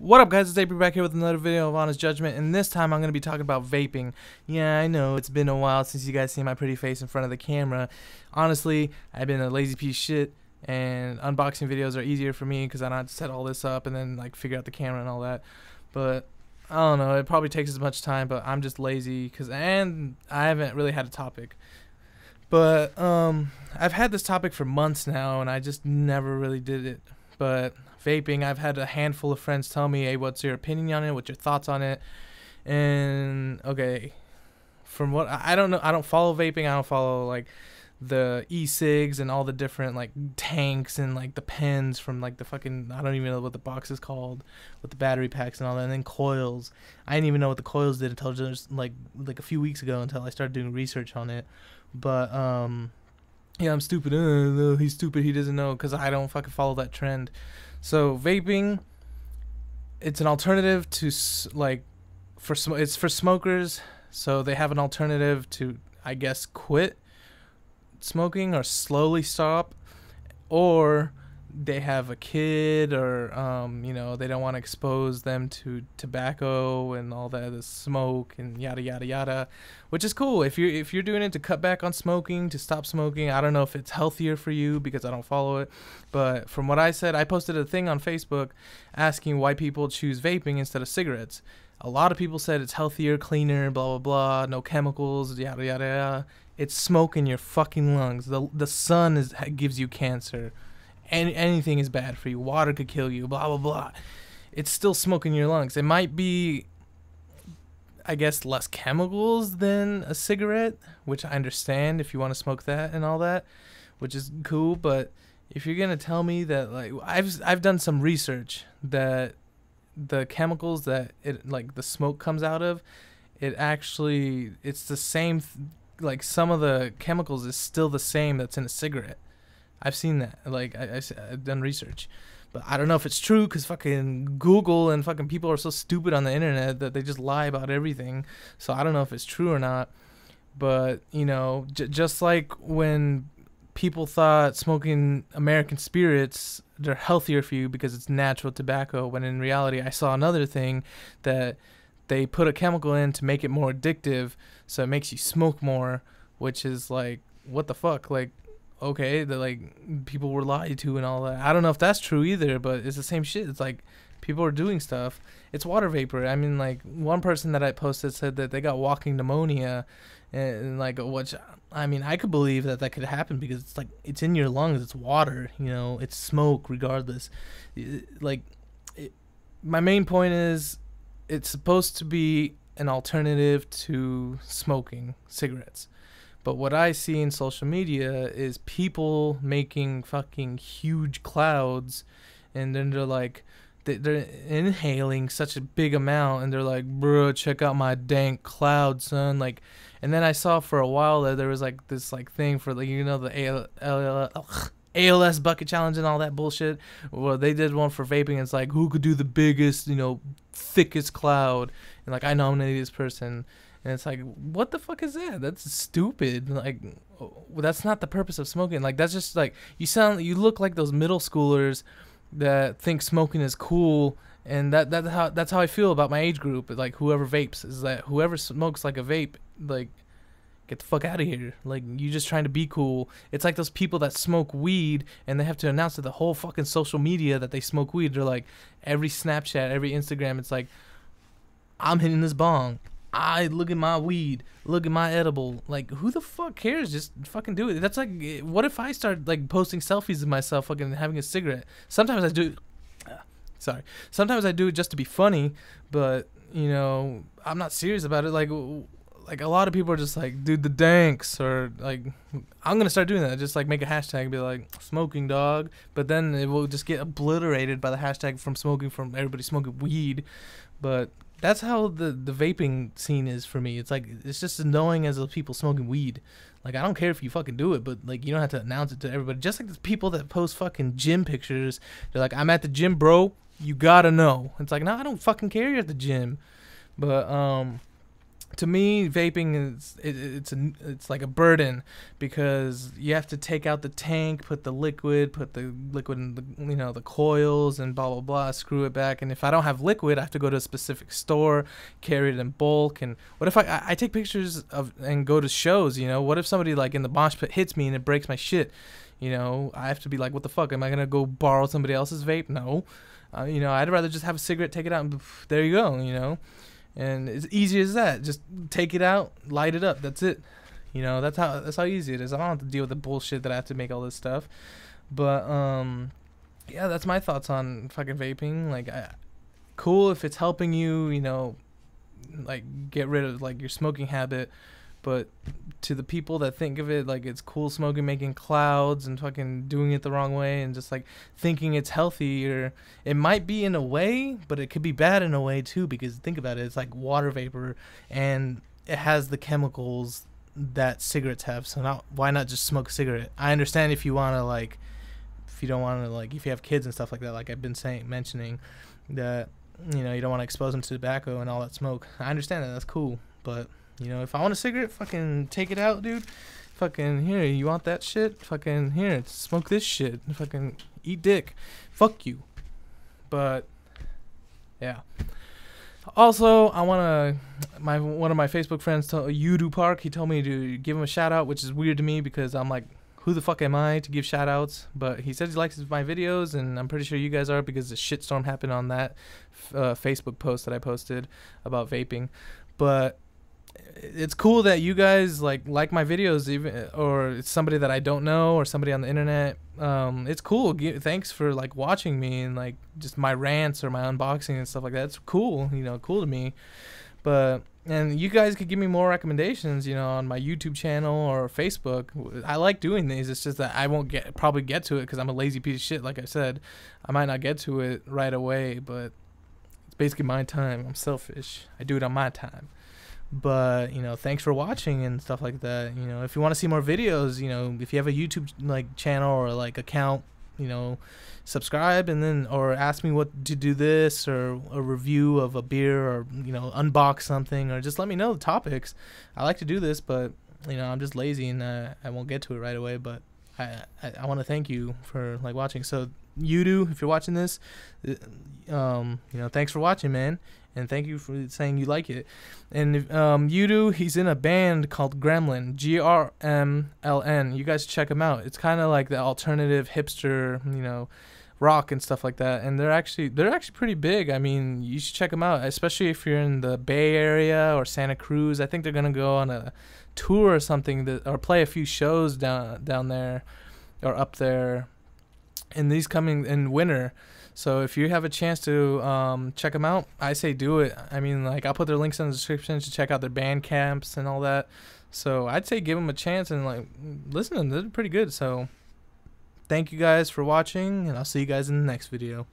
What up guys, it's Abry back here with another video of Honest Judgment, and this time I'm going to be talking about vaping. Yeah, I know, it's been a while since you guys seen my pretty face in front of the camera. Honestly, I've been a lazy piece of shit, and unboxing videos are easier for me because I don't have to set all this up and then like figure out the camera and all that. But, I don't know, it probably takes as much time, but I'm just lazy, cause, and I haven't really had a topic. But, um, I've had this topic for months now, and I just never really did it. But vaping. I've had a handful of friends tell me, "Hey, what's your opinion on it? What's your thoughts on it?" And okay, from what I don't know, I don't follow vaping. I don't follow like the e-cigs and all the different like tanks and like the pens from like the fucking I don't even know what the box is called with the battery packs and all that and then coils. I didn't even know what the coils did until just like like a few weeks ago until I started doing research on it. But um yeah, I'm stupid. Uh, he's stupid. He doesn't know because I don't fucking follow that trend. So vaping, it's an alternative to like for sm- it's for smokers. So they have an alternative to I guess quit smoking or slowly stop, or they have a kid or um, you know they don't want to expose them to tobacco and all that the smoke and yada yada yada which is cool. If you're if you're doing it to cut back on smoking to stop smoking i don't know if it's healthier for you because i don't follow it but from what i said i posted a thing on facebook asking why people choose vaping instead of cigarettes. A lot of people said it's healthier cleaner blah blah blah no chemicals yada yada yada. It's smoke in your fucking lungs. The the sun is gives you cancer any, anything is bad for you. Water could kill you. Blah blah blah. It's still smoke in your lungs. It might be, I guess, less chemicals than a cigarette, which I understand if you want to smoke that and all that, which is cool. But if you're gonna tell me that, like, I've I've done some research that the chemicals that it like the smoke comes out of, it actually it's the same. Like some of the chemicals is still the same that's in a cigarette. I've seen that. Like I, have done research, but I don't know if it's true because fucking Google and fucking people are so stupid on the internet that they just lie about everything. So I don't know if it's true or not. But you know, j- just like when people thought smoking American spirits they're healthier for you because it's natural tobacco, when in reality I saw another thing that they put a chemical in to make it more addictive, so it makes you smoke more, which is like what the fuck like okay that like people were lied to and all that. I don't know if that's true either, but it's the same shit. It's like people are doing stuff. It's water vapor. I mean, like one person that I posted said that they got walking pneumonia, and, and like which I mean I could believe that that could happen because it's like it's in your lungs. It's water. You know, it's smoke. Regardless, like it, my main point is it's supposed to be an alternative to smoking cigarettes. But what I see in social media is people making fucking huge clouds, and then they're like, they're inhaling such a big amount, and they're like, bro, check out my dank cloud, son. Like, and then I saw for a while that there was like this like thing for like you know the AL, ALS bucket challenge and all that bullshit. Well, they did one for vaping. It's like who could do the biggest, you know, thickest cloud, and like I nominated this person and it's like, what the fuck is that? That's stupid. Like, that's not the purpose of smoking. Like, that's just like you sound, you look like those middle schoolers that think smoking is cool, and that that how that's how I feel about my age group. Like, whoever vapes is that whoever smokes like a vape, like, get the fuck out of here. Like, you're just trying to be cool. It's like those people that smoke weed and they have to announce to the whole fucking social media that they smoke weed. They're like, every Snapchat, every Instagram, it's like, I'm hitting this bong. I look at my weed, look at my edible. Like, who the fuck cares? Just fucking do it. That's like, what if I start like posting selfies of myself fucking having a cigarette? Sometimes I do. sorry. Sometimes I do it just to be funny, but you know, I'm not serious about it. Like, like a lot of people are just like, dude, the danks, or like, I'm gonna start doing that. Just like make a hashtag and be like, smoking dog. But then it will just get obliterated by the hashtag from smoking from everybody smoking weed. But that's how the the vaping scene is for me. It's like it's just as annoying as people smoking weed. Like I don't care if you fucking do it, but like you don't have to announce it to everybody. Just like the people that post fucking gym pictures, they're like, "I'm at the gym, bro. You gotta know." It's like, no, I don't fucking care. You're at the gym, but um, to me, vaping is it, it's a it's like a burden because you have to take out the tank, put the liquid, put the liquid in the you know the coils and blah blah blah, screw it back. And if I don't have liquid, I have to go to a specific store, carry it in bulk. And what if I I, I take pictures of and go to shows? You know, what if somebody like in the mosh pit hits me and it breaks my shit? You know, I have to be like, what the fuck? Am I gonna go borrow somebody else's vape? No. Uh, you know, I'd rather just have a cigarette, take it out, and there you go. You know and it's easy as that. Just take it out, light it up. That's it. You know, that's how that's how easy it is. I don't have to deal with the bullshit that I have to make all this stuff. But um, yeah, that's my thoughts on fucking vaping. Like, I, cool if it's helping you. You know, like get rid of like your smoking habit but to the people that think of it like it's cool smoking making clouds and fucking doing it the wrong way and just like thinking it's healthy or it might be in a way but it could be bad in a way too because think about it it's like water vapor and it has the chemicals that cigarettes have so not why not just smoke a cigarette? I understand if you want to like if you don't want to like if you have kids and stuff like that like i've been saying mentioning that you know you don't want to expose them to tobacco and all that smoke. I understand that that's cool but you know, if I want a cigarette, fucking take it out, dude. Fucking here, you want that shit? Fucking here, smoke this shit. Fucking eat dick. Fuck you. But yeah. Also, I wanna my one of my Facebook friends told Yoodoo Park. He told me to give him a shout out, which is weird to me because I'm like, who the fuck am I to give shout outs? But he says he likes my videos, and I'm pretty sure you guys are because the shitstorm happened on that uh, Facebook post that I posted about vaping. But it's cool that you guys like like my videos even or it's somebody that I don't know or somebody on the internet um it's cool. Thanks for like watching me and like just my rants or my unboxing and stuff like that. It's cool you know cool to me. But and you guys could give me more recommendations you know on my YouTube channel or Facebook. I like doing these. It's just that I won't get probably get to it cuz I'm a lazy piece of shit like I said. I might not get to it right away but it's basically my time. I'm selfish. I do it on my time but you know thanks for watching and stuff like that you know. If you want to see more videos you know if you have a youtube like channel or like account you know subscribe and then or ask me what to do this or a review of a beer or you know unbox something or just let me know the topics. I like to do this but you know i'm just lazy and uh, i won't get to it right away but i i, I want to thank you for like watching so you do if you're watching this uh, um you know thanks for watching man and thank you for saying you like it. And um, Yoodoo, he's in a band called Gremlin, G R M L N. You guys check him out. It's kind of like the alternative hipster, you know, rock and stuff like that. And they're actually they're actually pretty big. I mean, you should check them out, especially if you're in the Bay Area or Santa Cruz. I think they're gonna go on a tour or something that or play a few shows down down there or up there in these coming in winter. So if you have a chance to um, check them out, I say do it. I mean, like I'll put their links in the description to check out their band camps and all that. So I'd say give them a chance and like listen to them. They're pretty good. So thank you guys for watching, and I'll see you guys in the next video.